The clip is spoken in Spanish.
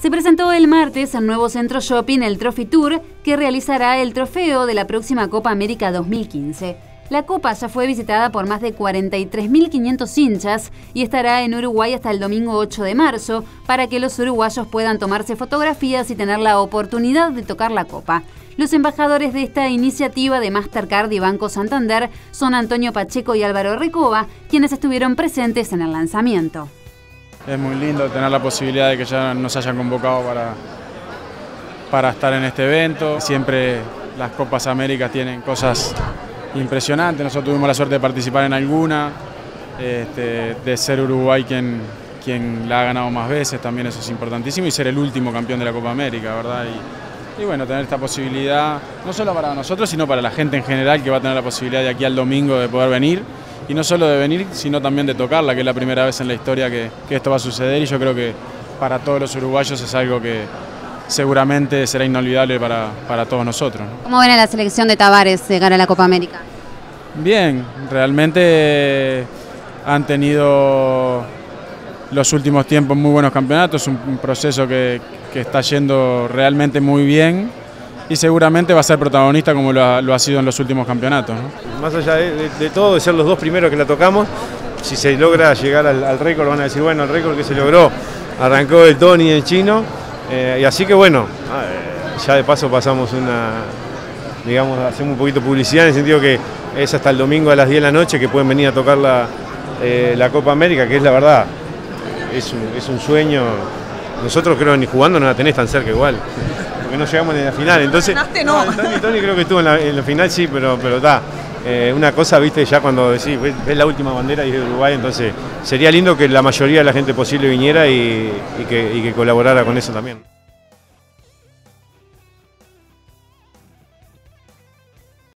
Se presentó el martes al nuevo centro shopping el Trophy Tour, que realizará el trofeo de la próxima Copa América 2015. La Copa ya fue visitada por más de 43.500 hinchas y estará en Uruguay hasta el domingo 8 de marzo para que los uruguayos puedan tomarse fotografías y tener la oportunidad de tocar la Copa. Los embajadores de esta iniciativa de Mastercard y Banco Santander son Antonio Pacheco y Álvaro Recoba, quienes estuvieron presentes en el lanzamiento. Es muy lindo tener la posibilidad de que ya nos hayan convocado para, para estar en este evento. Siempre las Copas Américas tienen cosas impresionantes. Nosotros tuvimos la suerte de participar en alguna, este, de ser Uruguay quien, quien la ha ganado más veces, también eso es importantísimo, y ser el último campeón de la Copa América, ¿verdad? Y, y bueno, tener esta posibilidad, no solo para nosotros, sino para la gente en general que va a tener la posibilidad de aquí al domingo de poder venir y no solo de venir, sino también de tocarla, que es la primera vez en la historia que, esto va a suceder y yo creo que para todos los uruguayos es algo que seguramente será inolvidable para, todos nosotros. ¿Cómo ven a la selección de Tavares llegar a la Copa América? Bien, realmente han tenido los últimos tiempos muy buenos campeonatos, un, proceso que, que está yendo realmente muy bien y seguramente va a ser protagonista como lo ha, sido en los últimos campeonatos. Más allá de, todo, de ser los dos primeros que la tocamos, si se logra llegar al, récord, van a decir, bueno, el récord que se logró arrancó el Tony en chino, eh, y así que bueno, ah, ya de paso pasamos una, digamos, hacemos un poquito de publicidad en el sentido que es hasta el domingo a las 10 de la noche que pueden venir a tocar la, eh, la Copa América, que es la verdad, es un, es un sueño. Nosotros creo que ni jugando no la tenés tan cerca igual porque no llegamos ni a la final. Entonces, no. Tony, creo que estuvo en la, final, sí, pero pero está. Eh, una cosa, viste, ya cuando decís, ves la última bandera y es de Uruguay, entonces sería lindo que la mayoría de la gente posible viniera y, que, y que colaborara con eso también.